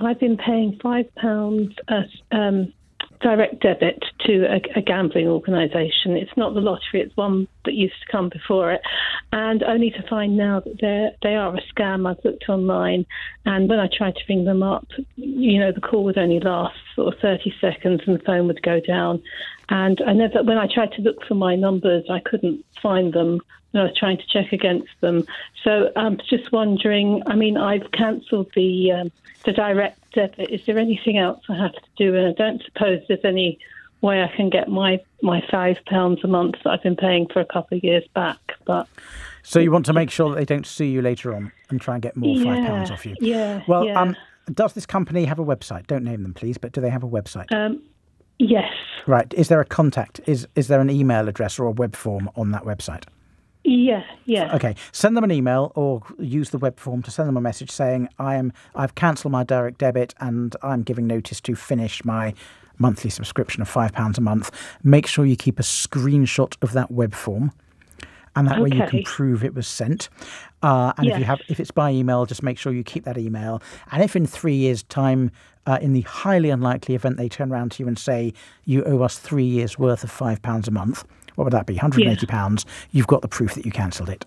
I've been paying five pounds um, direct debit to a, a gambling organisation. It's not the lottery; it's one that used to come before it, and only to find now that they they are a scam. I've looked online, and when I tried to ring them up, you know, the call would only last sort of 30 seconds, and the phone would go down. And I never, when I tried to look for my numbers, I couldn't find them. And I was trying to check against them. So I'm just wondering. I mean, I've cancelled the um, the direct debit. Is there anything else I have to do? And I don't suppose there's any way I can get my my five pounds a month that I've been paying for a couple of years back. But so you want to make sure that they don't sue you later on and try and get more yeah, five pounds off you. Yeah. Well, yeah. um, does this company have a website? Don't name them, please. But do they have a website? Um, yes. Right. Is there a contact? Is is there an email address or a web form on that website? Yeah, yeah. Okay, send them an email or use the web form to send them a message saying I am I've cancelled my direct debit and I'm giving notice to finish my monthly subscription of five pounds a month. Make sure you keep a screenshot of that web form, and that way you can prove it was sent. Uh, and if you have if it's by email, just make sure you keep that email. And if in three years' time, uh, in the highly unlikely event they turn around to you and say you owe us three years worth of five pounds a month, what would that be? Hundred and eighty pounds. You've got the proof that you cancelled it.